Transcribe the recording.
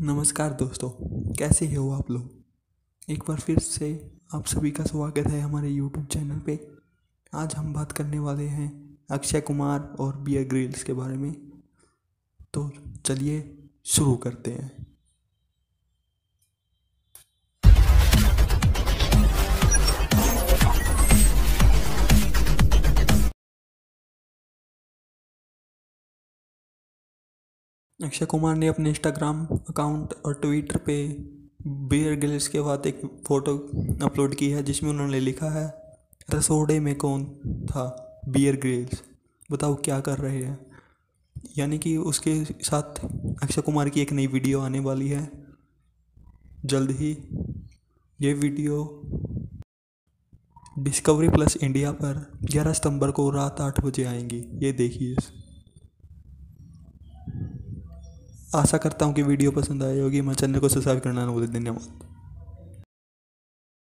नमस्कार दोस्तों, कैसे हो आप लोग? एक बार फिर से आप सभी का स्वागत है हमारे YouTube चैनल पे। आज हम बात करने वाले हैं अक्षय कुमार और बियर ग्रिल्स के बारे में। तो चलिए शुरू करते हैं। अक्षय कुमार ने अपने इंस्टाग्राम अकाउंट और ट्विटर पे बियर ग्रिल्स के बाद एक फ़ोटो अपलोड की है, जिसमें उन्होंने लिखा है, रसोड़े में कौन था बियर ग्रिल्स बताओ क्या कर रहे हैं? यानी कि उसके साथ अक्षय कुमार की एक नई वीडियो आने वाली है। जल्द ही ये वीडियो डिस्कवरी प्लस इंडिया पर 11 सितंबर को रात आठ बजे आएँगी। ये देखिए आशा करता हूँ कि वीडियो पसंद आई होगी। मैं चैनल को सब्सक्राइब करना ना भूलें। धन्यवाद।